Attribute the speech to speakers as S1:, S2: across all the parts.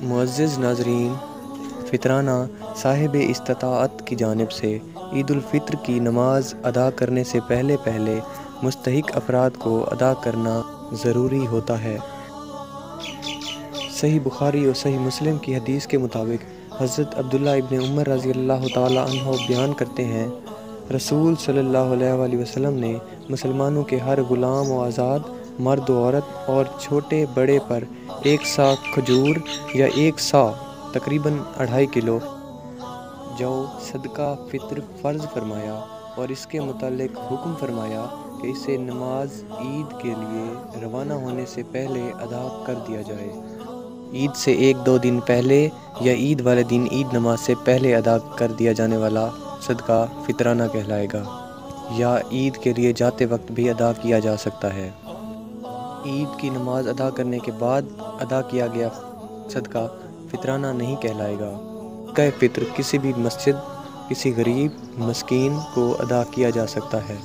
S1: मुआज़ नाजरीन, फ़ितराना साहिब इस्तात की जानब से ईदालफ़ितर की नमाज़ अदा करने से पहले पहले मुस्तक अफराद को अदा करना ज़रूरी होता है। सही बुखारी और सही मुस्लिम की हदीस के मुताबिक हज़रत अब्दुल्ला इब्न उमर रज़ी अल्लाह तहो बयान करते हैं, रसूल सल्लल्लाहु अलैहि वसल्लम ने मुसलमानों के हर ग़ुलाम व आज़ाद मर्द औरत और छोटे बड़े पर एक सा खजूर या एक सा तकरीबन अढ़ाई किलो। जौ सदका फ़ितर फ़र्ज़ फरमाया और इसके मतलब हुक्म फरमाया कि इसे नमाज़ ईद के लिए रवाना होने से पहले अदा कर दिया जाए। ईद से एक दो दिन पहले या ईद वाले दिन ईद नमाज़ से पहले अदा कर दिया जाने वाला सदका फितराना कहलाएगा या ईद के लिए जाते वक्त भी अदा किया जा सकता है। ईद की नमाज़ अदा करने के बाद अदा किया गया सदका फितराना नहीं कहलाएगा। कै फितर किसी भी मस्जिद, किसी गरीब, मस्किन को अदा किया जा सकता है।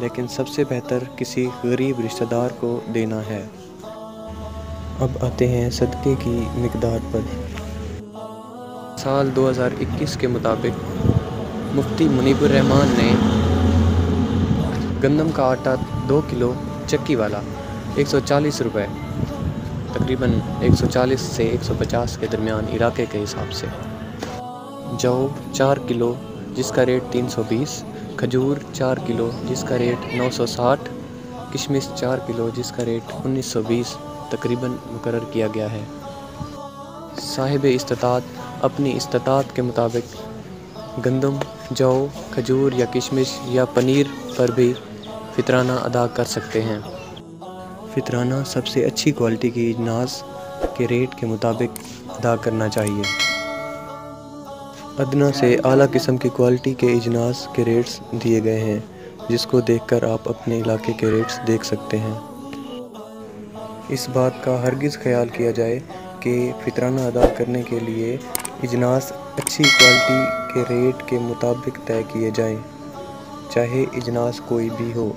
S1: लेकिन सबसे बेहतर किसी गरीब रिश्तेदार को देना है। अब आते हैं सदक़े की मकदार पर। साल 2021 के मुताबिक मुफ्ती मुनीबर रहमान ने गंदम का आटा दो किलो चक्की वाला एक सौ चालीस रुपये तकरीबन 140 से 150 के दरमियान इलाके के हिसाब से। जौ चार किलो, जिसका रेट 320 खजूर चार किलो, जिसका रेट 960 किशमिश चार किलो, जिसका रेट 1920 तकरीबन मुकर किया गया है। साहिब इस्तात, अपनी इस्तात के मुताबिक, गंदम, जौ, खजूर या किशमिश या पनीर पर भी फितराना अदा कर सकते हैं। फितराना सबसे अच्छी क्वालिटी की इजनास के रेट के मुताबिक अदा करना चाहिए। अदना से आला किस्म की क्वालिटी के इजनास के रेट्स दिए गए हैं, जिसको देखकर आप अपने इलाके के रेट्स देख सकते हैं। इस बात का हरगिज़ ख्याल किया जाए कि फ़ितराना अदा करने के लिए इजनास अच्छी क्वालिटी के रेट के मुताबिक तय किए जाएँ, चाहे इजनास कोई भी हो।